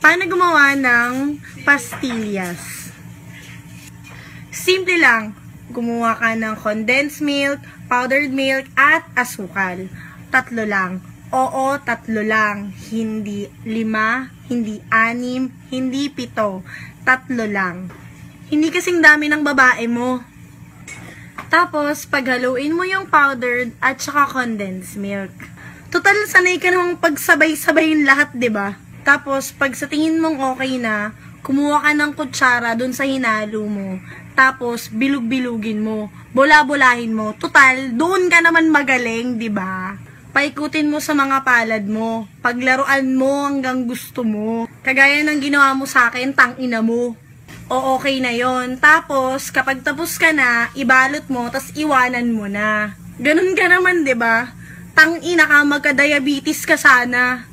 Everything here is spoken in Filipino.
Paano gumawa ng pastillas? Simple lang. Gumawa ka ng condensed milk, powdered milk, at asukal. Tatlo lang. Oo, tatlo lang. Hindi lima, hindi anim, hindi pito. Tatlo lang. Hindi kasing dami ng babae mo. Tapos, paghaluin mo yung powdered at saka condensed milk. Total, sanay ka namang pagsabay-sabayin lahat, ba? Tapos, pag sa tingin mong okay na, kumuha ka ng kutsara dun sa hinalo mo. Tapos, bilug-bilugin mo. Bola-bolahin mo. Total, doon ka naman magaling, di ba? Paikutin mo sa mga palad mo. Paglaruan mo hanggang gusto mo. Kagaya ng ginawa mo sa akin, tang ina mo. O okay na yon. Tapos, kapag tapos ka na, ibalot mo, tas iwanan mo na. Ganun ka naman, di ba? Tang ina ka, magka-diabetes ka sana.